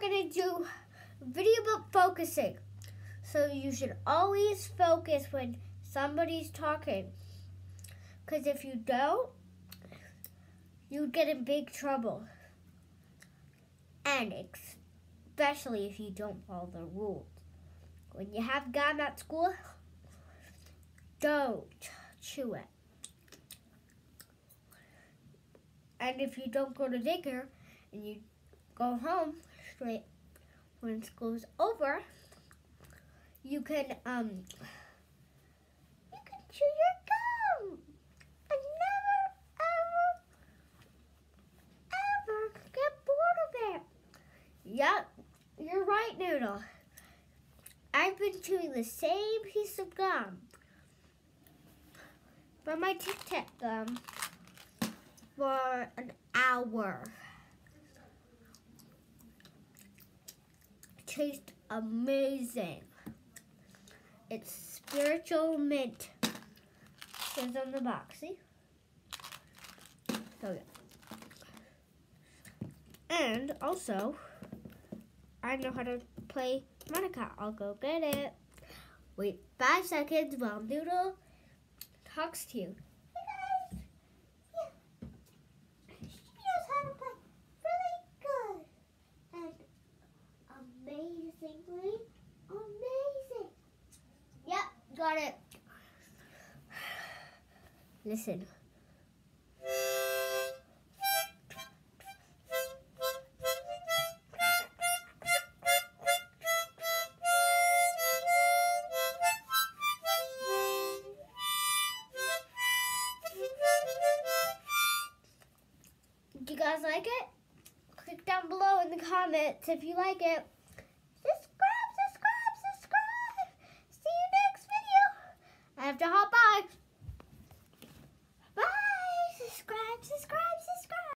going to do video about focusing. So you should always focus when somebody's talking. Because if you don't, you get in big trouble. And especially if you don't follow the rules. When you have gum at school, don't chew it. And if you don't go to daycare and you go home straight when school's over, you can um you can chew your gum and never ever ever get bored of it. Yep, you're right, Noodle. I've been chewing the same piece of gum from my Tic Tac gum for an hour. Tastes amazing. It's spiritual mint. Says on the box, see? So yeah. And also, I know how to play harmonica. I'll go get it. Wait five seconds while Noodle talks to you. Hey guys! Yeah. She knows how to play really good. And amazing. Yep, got it. Listen. Do you guys like it? Click down below in the comments if you like it.